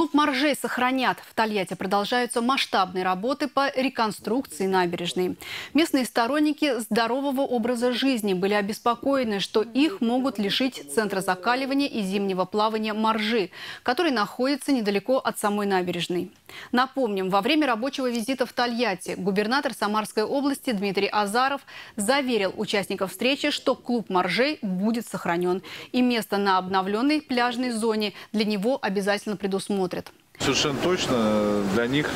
Клуб «Моржей» сохранят. В Тольятти продолжаются масштабные работы по реконструкции набережной. Местные сторонники здорового образа жизни были обеспокоены, что их могут лишить центра закаливания и зимнего плавания «Моржи», который находится недалеко от самой набережной. Напомним, во время рабочего визита в Тольятти губернатор Самарской области Дмитрий Азаров заверил участников встречи, что клуб «Моржей» будет сохранен. И место на обновленной пляжной зоне для него обязательно предусмотрено смотрят. Совершенно точно для них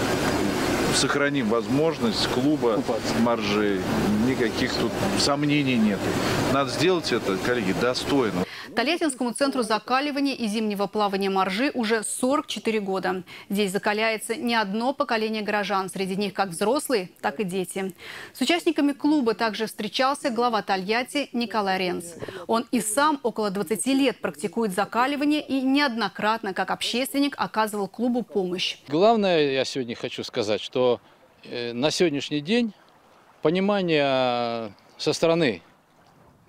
сохраним возможность клуба маржи. Никаких тут сомнений нет. Надо сделать это, коллеги, достойно. Тольяттинскому центру закаливания и зимнего плавания моржи уже 44 года. Здесь закаляется не одно поколение горожан. Среди них как взрослые, так и дети. С участниками клуба также встречался глава Тольятти Николай Ренц. Он и сам около 20 лет практикует закаливание и неоднократно, как общественник, оказывал клубу помощь. Главное, я сегодня хочу сказать, что э, на сегодняшний день понимание со стороны,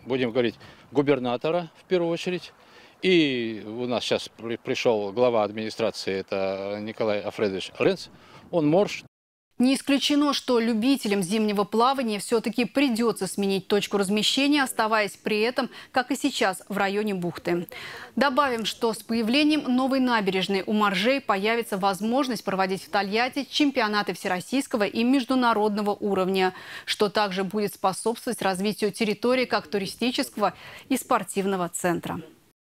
будем говорить, губернатора в первую очередь. И у нас сейчас пришел глава администрации, это Николай Афредович Ренц. Он морж, не исключено, что любителям зимнего плавания все-таки придется сменить точку размещения, оставаясь при этом, как и сейчас, в районе бухты. Добавим, что с появлением новой набережной у моржей появится возможность проводить в Тольятти чемпионаты всероссийского и международного уровня, что также будет способствовать развитию территории как туристического и спортивного центра.